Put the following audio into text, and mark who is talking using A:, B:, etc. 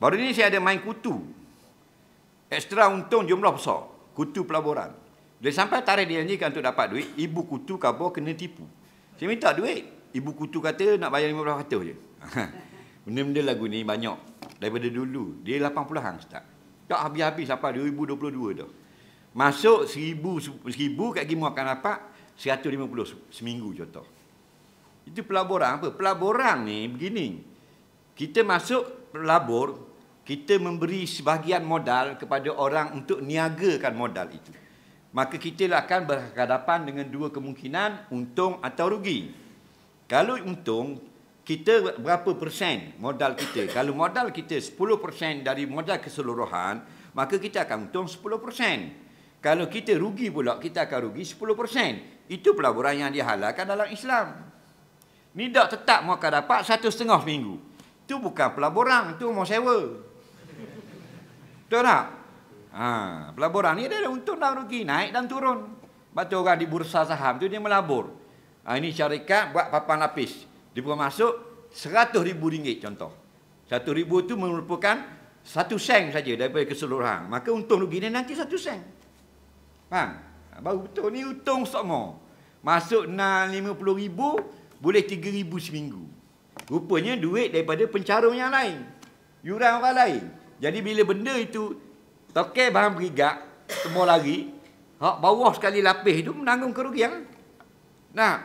A: Baru ni saya ada main kutu. Ekstra untung jumlah besar. Kutu pelaburan. Dia sampai tarik dia janjikan untuk dapat duit, ibu kutu kabur kena tipu. Saya minta duit. Ibu kutu kata nak bayar 15% je. Benda-benda lagu ni banyak. Daripada dulu. Dia 80-an start. Tak habis-habis sampai 2022 dah. Masuk 1000 1000 kat Gimu akan dapat 150 seminggu contoh. Itu pelaburan apa? Pelaburan ni begini. Kita masuk pelabur, kita memberi sebahagian modal kepada orang untuk niagakan modal itu. Maka kita akan berhadapan dengan dua kemungkinan untung atau rugi. Kalau untung, kita berapa persen modal kita? Kalau modal kita 10% dari modal keseluruhan, maka kita akan untung 10%. Kalau kita rugi pula, kita akan rugi 10%. Itu pelaburan yang dihalalkan dalam Islam. Ni tak tetap mau akan dapat satu setengah minggu. Itu bukan pelaburan, itu mau sewa. Betul tak? Ha, pelaburan ni ada untung dan rugi, naik dan turun. Batu orang di bursa saham tu dia melabur. Ha, ini syarikat buat papan lapis. Dia pun masuk seratus ribu ringgit contoh. Satu ribu tu merupakan satu sen saja daripada keseluruhan. Maka untung rugi dia nanti satu sen. Faham? Ha, baru betul ni untung semua. Masuk nak puluh ribu, boleh tiga ribu seminggu. Rupanya duit daripada pencarum yang lain. Yuran orang lain. Jadi bila benda itu tokek bahan berigak, semua lari, hak bawah sekali lapis itu menanggung kerugian. Nah,